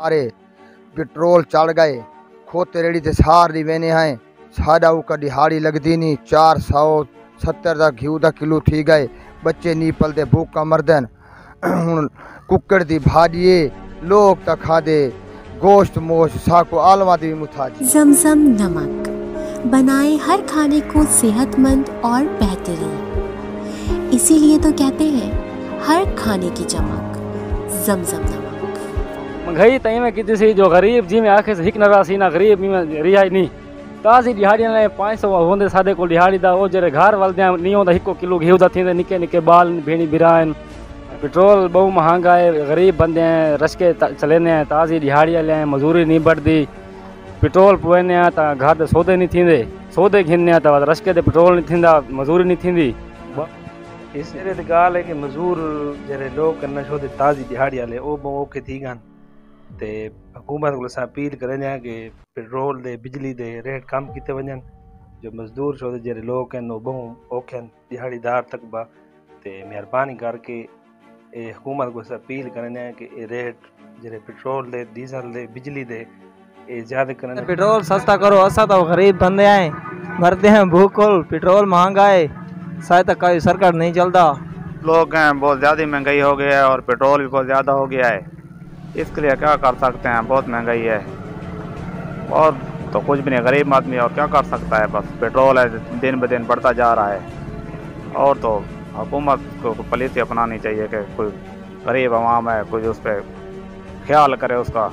मारे। पेट्रोल चढ़ गए। खोते रेड़ी से सार दी मैंने हैं। साडा का दिहाड़ी लगती नहीं चार सौ सत्तर का घ्यू का किलो थी गए। बच्चे नहीं पलते भूखा मरदन। हूँ कुकड़ दी भाजिए लोग तो खा दे गोश्त, मोश साको आलवा दी मुथा जमजम नमक। बनाए हर खाने को सेहतमंद और बेहतरीन। इसीलिए तो कहते हैं, हर खाने की चमक। जमजम नमक। महँगाई तई में की सी, जो गरीब जी में आखे से हिक न रासी ना गरीब में रिहाई नहीं ताज़ी दिहाड़ियाँ लाइ पाँच सौ होंदे सादे को दिहाड़ी दा, ओ जरे घर वलदे नहीं होंदा हिको किलो घी दा थींदे निके निके बाल, भेणी बिराइन पेट्रोल बहु महँगा है, गरीब बंदे हैं, रसके चलेंदे हैं, ताज़ी दिहाड़ी ले मजूरी नहीं बढ़ती पेट्रोल पुआने त घर ते सौदे नहीं थींदे, सौदे घिनने त रसके ते पेट्रोल नहीं थींदा मजूरी नहीं थींदी। इस जरे ॻाल्हि है कि मज़ूर जहिड़े लोग कन छो ते ताज़ी दिहाड़ी हले उहो बि औखे थी गन तो हुकूमत को अपील करें कि पेट्रोल ते बिजली ते रेट कम किए वन जो मज़दूर छो जो लोग हैं उहे ॿहूं औखे आहिनि दिहाड़ीदार तक ते महिरबानी करके एह् हुकूमत को अपील करें कि एह् रेट जो पेट्रोल दे डीजल दे बिजली दे एह् ज़्यादा करन पेट्रोल सस्ता करो असां तो गरीब बंदे आए मरते हैं भूखोल पेट्रोल महँगा है। शायद तक का सरकार नहीं चलता। लोग हैं बहुत ज़्यादा महँगाई हो गया है और पेट्रोल भी बहुत ज़्यादा हो गया है। इसके लिए क्या कर सकते हैं? बहुत महँगाई है। और तो कुछ भी नहीं, गरीब आदमी और क्या कर सकता है? बस पेट्रोल है, दिन ब दिन बढ़ता जा रहा है। और तो हुकूमत को पॉलिसी अपनानी चाहिए कि कोई गरीब आवाम है कुछ उस पर ख्याल करे उसका।